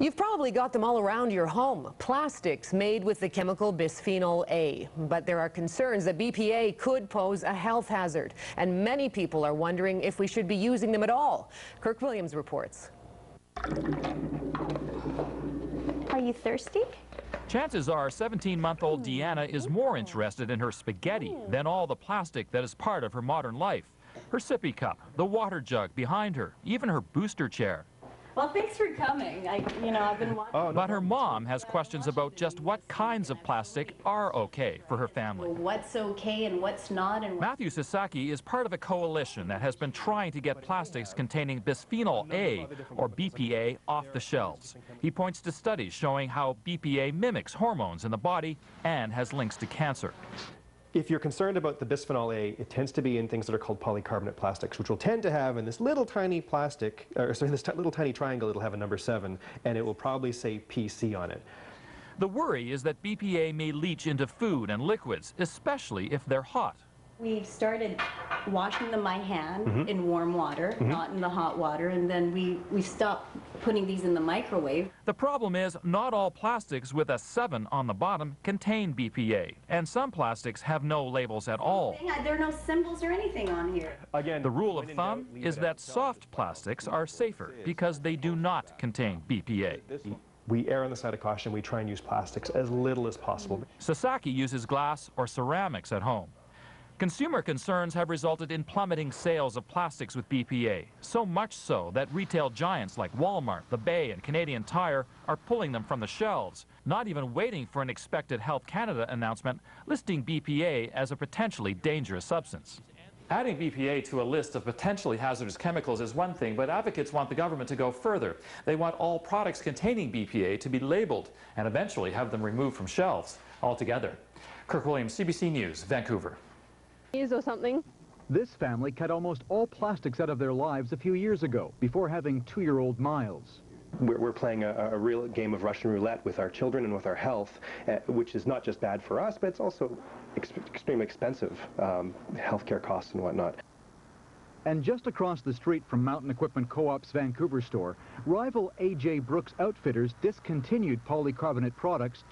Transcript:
You've probably got them all around your home. Plastics made with the chemical bisphenol A. But there are concerns that BPA could pose a health hazard. And many people are wondering if we should be using them at all. Kirk Williams reports. Are you thirsty? Chances are 17-month-old Deanna is more interested in her spaghetti than all the plastic that is part of her modern life. Her sippy cup, the water jug behind her, even her booster chair. Well, thanks for coming. I, you know, I've been oh, watching. Oh, but her mom has questions about just what kinds of plastic are okay for her family. What's okay and what's not, and Matthew Sasaki is part of a coalition that has been trying to get plastics containing bisphenol A, or BPA, off the shelves. He points to studies showing how BPA mimics hormones in the body and has links to cancer. If you're concerned about the bisphenol A, it tends to be in things that are called polycarbonate plastics, which will tend to have in this little tiny plastic, or sorry, this little tiny triangle, it'll have a number seven, and it will probably say PC on it. The worry is that BPA may leach into food and liquids, especially if they're hot. We've started washing them by hand Mm-hmm. in warm water, not in the hot water, and then we, we stopped putting these in the microwave. The problem is not all plastics with a 7 on the bottom contain BPA, and some plastics have no labels at all. There are no symbols or anything on here. Again, The rule of thumb is that soft plastics are safer because they do not contain BPA. We err on the side of caution. We try and use plastics as little as possible. Sasaki uses glass or ceramics at home. Consumer concerns have resulted in plummeting sales of plastics with BPA, so much so that retail giants like Walmart, The Bay, and Canadian Tire are pulling them from the shelves, not even waiting for an expected Health Canada announcement listing BPA as a potentially dangerous substance. Adding BPA to a list of potentially hazardous chemicals is one thing, but advocates want the government to go further. They want all products containing BPA to be labeled and eventually have them removed from shelves altogether. Kirk Williams, CBC News, Vancouver. Or something. This family cut almost all plastics out of their lives a few years ago before having two-year-old Miles. We're, we're playing a, a real game of Russian roulette with our children and with our health, uh, which is not just bad for us, but it's also ex extremely expensive, um, healthcare costs and whatnot. And just across the street from Mountain Equipment Co-op's Vancouver store, rival A.J. Brooks Outfitters discontinued polycarbonate products